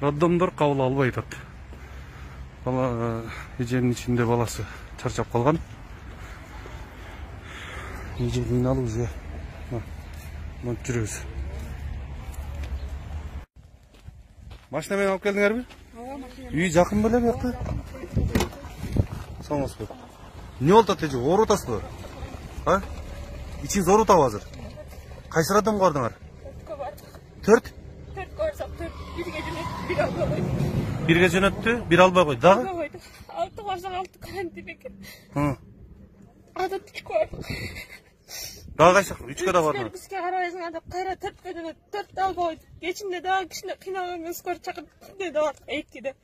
роддомдор кабыл албай атат бала эженин ичинде баласы чарчап калган. Эже кыйналып уже монтип жүрөбүз. Машина менен алып келдиңерби? Үй жакын беле биякта саламатсызбы эмне болуп атат эже? Ооруп атасызбы а? Ичиңиз ооруп атабы азыр? Кайсы роддомго бардыңар? Төрткө бардык. төрт? Төрткө барсак төрт. Бирге Bir gece öttü, bir alba koydu. Daha? Altı koysan altı koyan demek. Hı. Adı üç koyduk. Daha kaç dakika? Üç kadar var mı? Biz kere arayızın adı kayra tört kadını tört alba koydu. Geçimde daha kişine kınalamıyor skor çakıp ne de var. Eğitti de.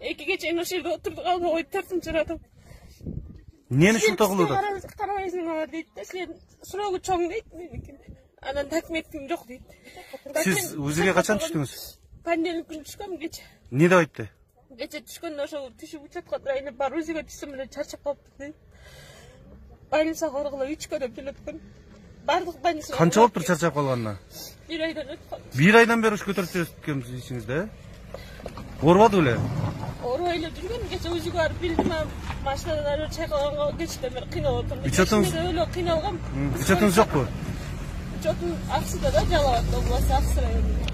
Eki geç en aşırıda oturduk alba koydu törtüm çıradım. Niye şunu takılıyordu? Biz kere arayızın adı dedi. Taşlayın surağı çoğun dedi. Anan takım ettim yok dedi. Siz uzirge kaçan düştünüz? Понедельник күнү түшкөм кече. эмне деп айтты Кече түшкөндө ошол түшүп учетко турайын бар узиге түшсөм эле чарчап калыптыр. Больницага баргыла үчкө деп жөнөткөн. Бардык больницага. канча болуптур чарчап калганына Бир айдан өтүп калды. бир айдан бери ушу көтөрүп жүрөт ичиңизде э оорубады беле Оорубай эле жүргөн кече узиге барып билдим машинадан ары чайкалганга кечте мен кыйналып отурдум. Учетуңуз- өлө кыйналгам. учетуңуз жокпу Учетун аксыда да жалап область аксы районунда.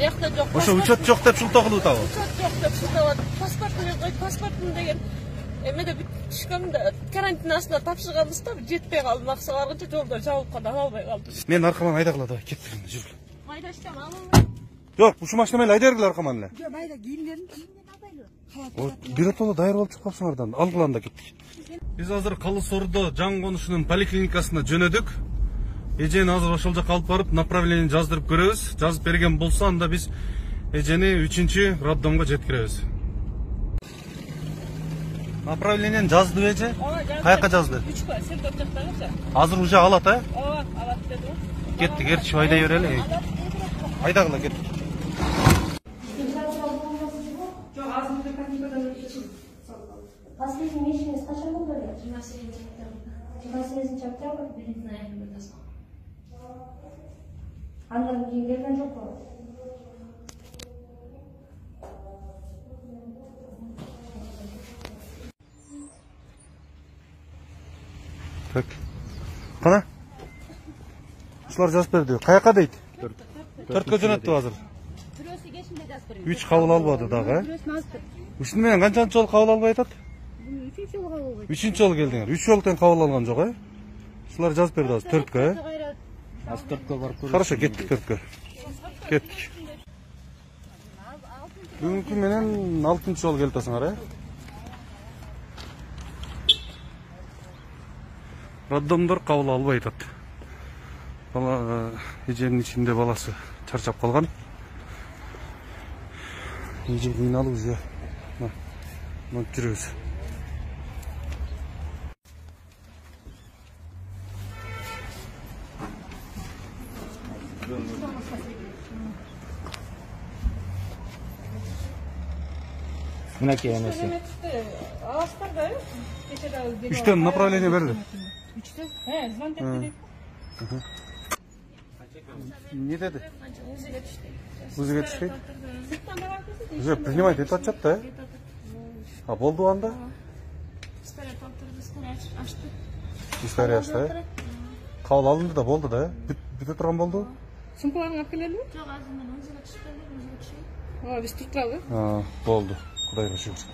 Биякта жок. ошо учет жок деп шултоо кылып атабы Учет жок деп шылтабат. Паспортун койду. Паспортун деген эмеде түшкөм да карантин астына тапшырганбыз да жетпей калдым акса баргынча жолдо жабылып калды ала албай калдым. мен аркаман айдагыла давай кеттик энди жүргүлө Майдаштам алам. жок ушу машина менен айдай бергиле аркаман эле Жоқ, майда. Вот, биротоло даяр болуп чыкпак сыңардан алгыла анда кеттик биз азыр калы сордо жан конушунун поликлиникасына жөнөдүк эжени азыр ошол жака алып барып направление жаздырып көрөбүз жазып берген болсо анда биз эжени үчүнчү роддомго жеткиребиз направлениени жаздыбы эже каяка жазды Үч бай, сен көп жактагычы. азыр уже алат э Ооба, алат деди. го. кеттик ертишип айдай берели айдагыла кеттик Последний месяц қашан болды эле? 27 октябрда. 28 октябрь. Знаю, когда taslim. Андан кийин келген жокпу? так кана ушулар жазып берди каяка дейт төрткө жөнөттү азыр Күрөсі кешінде жазып берейін. үч кабыл албады э тұр. ушуну менен канчанчы жолу кабыл албай атат үшінші жылға болған. үчүнчү жолу келдиңер үч жолу тең кабыл алган жок э ушулар жазып берди азыр төрткө э Қайрат. Аз барып көрүп хорошо кеттик төрткө кеттик бүгүнкү менен алтынчы жолу келип атасыңар э роддомдор кабыл албай атат бала эженин ичинде баласы чарчап калган эже кыйналып уже монтип жүрөбүз мынакей энеси Аластар да, үчтөн направление эмне деди Узиге түштү. өзүгө түшпөйт Сырттан баратсыз. уже принимать этип атышат да э а болду анда История толтурду, история ачты. история ачты э кабыл алынды да болду да э бүт бүтө Çumpalarını akıllı mı? Çok azından. Öncelik şüpheler, öncelik şey. Aa, biz tutlalı. Aa, doldu. Kudayla şükür.